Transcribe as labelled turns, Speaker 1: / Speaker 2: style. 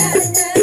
Speaker 1: Yeah.